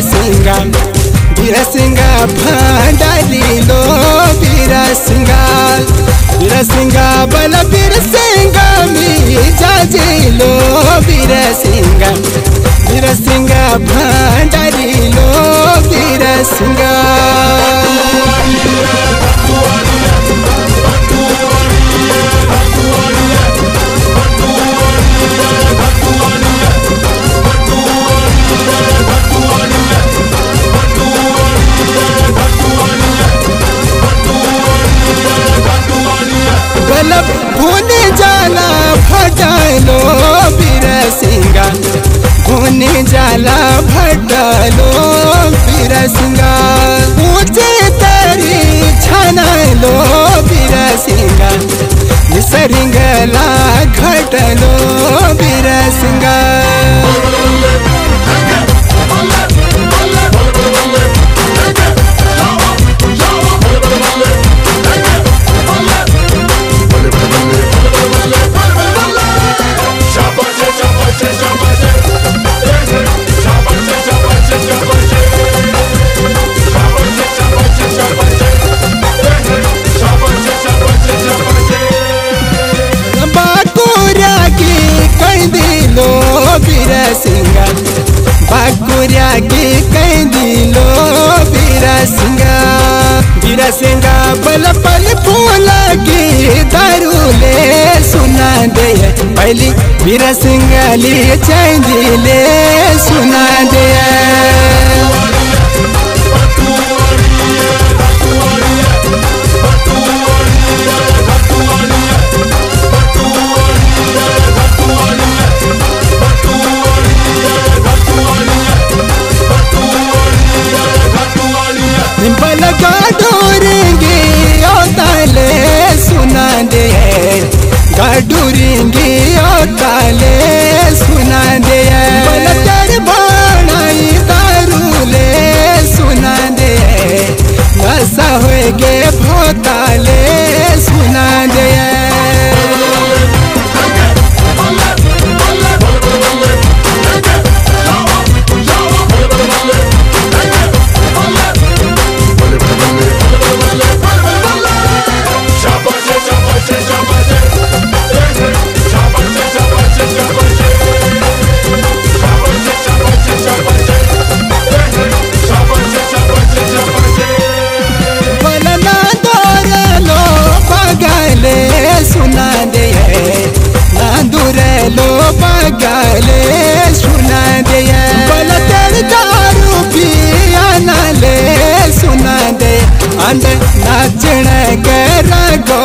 सिंगा वीर सिंगा भंडारी लो वीर सिंगा वीर सिंगा बल वीर सिंगा मी जाजी लो वीर सिंगा लो वीर सिंगा भूने जाला, फटलो बीर सिंगा। भूल जाला भटलो बीर सिंगा। ऊँचे तरी छानलो बीर सिंगा। निसरिंगला घटलो रसना पल पल फूल की दारूले सुना दे। पहली वीर सिंगली चंदीले सुना दे। डूरेंगे और ताले सुना दे। गाले सुना दे। तेरे दारू पिया नाले सुना दे। अंडे नाचने के रागो